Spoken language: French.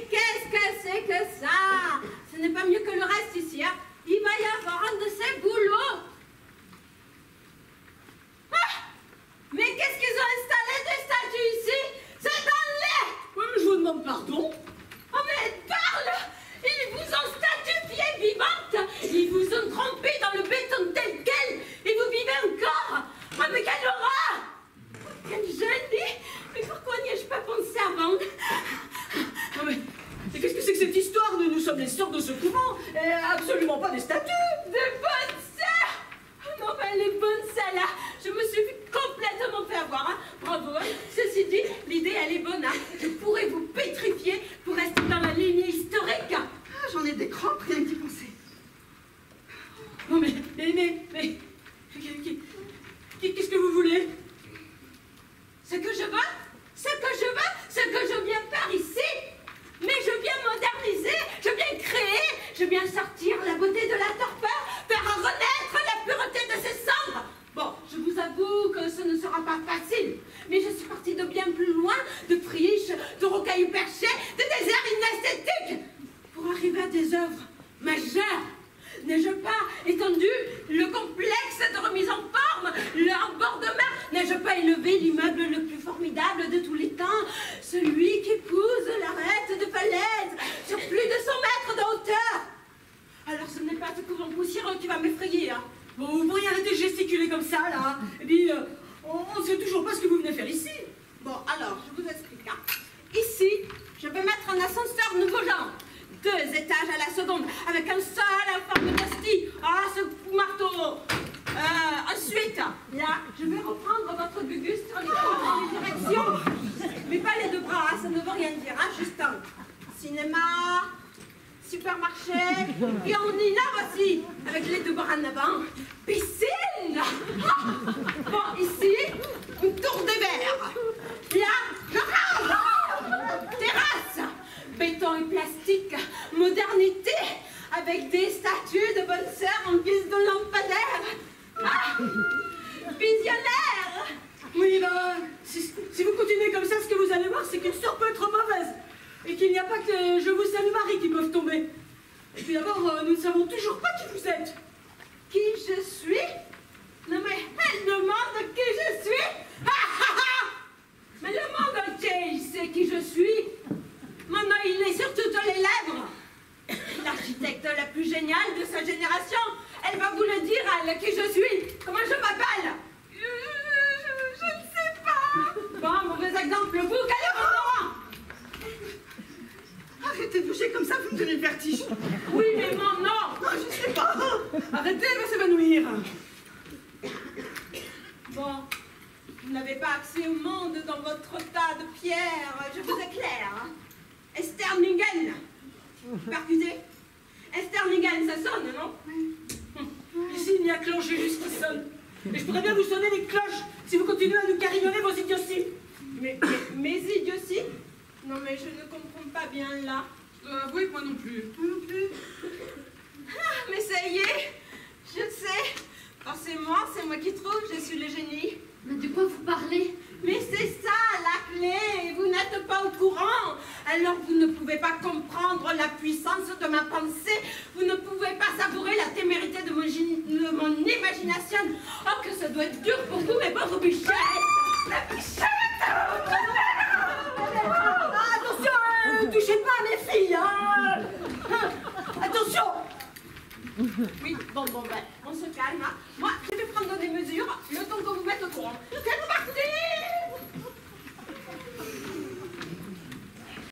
Qu'est-ce que c'est que ça? Ce n'est pas mieux que le reste ici. Hein. Il va y avoir un de ces boulots. Ah! Mais qu'est-ce qu'ils ont installé des statues ici? C'est dans le lait! Oui, mais je vous demande pardon. Oh, mais parle! Ils vous ont statufié vivante! Ils vous ont trompé dans le béton tel quel! Et vous vivez encore! Ah, mais quelle horreur! Quel génie Mais pourquoi n'y ai-je pas pensé avant Non, mais, mais qu'est-ce que c'est que cette histoire Nous, nous sommes les sœurs de ce couvent, et absolument pas des statues. Des bonnes sœurs Non, mais les bonnes sœurs, là Je me suis complètement fait avoir, hein. Bravo, hein. Ceci dit, l'idée, elle est bonne, hein. Je pourrais vous pétrifier pour rester dans la lignée historique Ah, J'en ai des crampes, rien que d'y penser. Non, mais, mais, mais, mais, qu'est-ce que vous voulez? Ce que je veux, ce que je veux, ce que je viens faire ici. Mais je viens moderniser, je viens créer, je viens sortir la beauté de la torpeur, faire renaître la pureté de ses cendres. Bon, je vous avoue que ce ne sera pas facile, mais je suis partie de bien plus loin, de friches, de rocailles perchés, de déserts inesthétiques, pour arriver à des œuvres majeures. N'ai-je pas étendu le complexe de remise en forme, le bord de N'ai-je pas élevé l'immeuble le plus formidable de tous les temps Celui qui épouse l'arête de falaise sur plus de 100 mètres de hauteur Alors ce n'est pas ce couvent hein Bon, vous pourriez arrêter de gesticuler comme ça, là. Et puis, euh, on ne sait toujours pas ce que vous venez faire ici. Bon, alors, je vous explique. hein. Ici, je vais mettre un ascenseur nouveau genre. Deux étages à la seconde, avec un sol en forme de pastille. Ah, ce marteau Euh, Ensuite, là, je vais reprendre votre gugus dans. Mais pas les deux bras, ça ne veut rien dire. Hein, juste un cinéma, supermarché, et on innove aussi, avec les deux bras en avant. Piscine Bon, ici, une tour des verres. Là, je range Terrasse Béton et plastique, modernité, avec des statues de bonnes sœurs en guise de lampadaire. Ah Visionnaire Oui, bah, si, si vous continuez comme ça, ce que vous allez voir, c'est qu'une sœur peut être mauvaise. Et qu'il n'y a pas que Je vous salue Et puis d'abord, euh, nous ne savons toujours pas qui vous êtes. Qui je suis? Non mais elle demande qui je suis Ah, ah, ah Mais le monde entier, il sait qui je suis. Maintenant, il est sur toutes les lèvres. L'architecte la plus géniale de sa génération. Elle va vous le dire, elle, qui je suis. Comment je m'appelle? Je, je- ne sais pas. Bon, mauvais exemple, vous, calmez-vous Arrêtez de bouger comme ça, vous me donnez le vertige. Oui, mais mon nom Ah, je sais pas. Arrêtez, elle va s'évanouir. Bon, vous n'avez pas accès au monde dans votre tas de pierres, je vous éclaire. hein. Esther Ningen. Percuté Esther Ningen, ça sonne, non? Ici, il n'y a que l'angélus qui sonne. Et je pourrais bien vous sonner les cloches si vous continuez à nous carillonner vos idioties. mais, mais, mes idioties? Non, mais je ne comprends pas bien là. Dois avouer que moi non plus. Moi non plus. Ah, mais ça y est, je le sais. Forcément, c'est moi qui trouve, je suis le génie. Mais de quoi vous parlez? Mais c'est ça la clé, et vous n'êtes pas au courant. Alors vous ne pouvez pas comprendre la puissance de ma pensée, vous ne pouvez pas savourer la témérité de mon, génie- de mon imagination. Oh, que ça doit être dur pour vous, mes pauvres bichettes Oui, bon, bon, ben, on se calme. hein.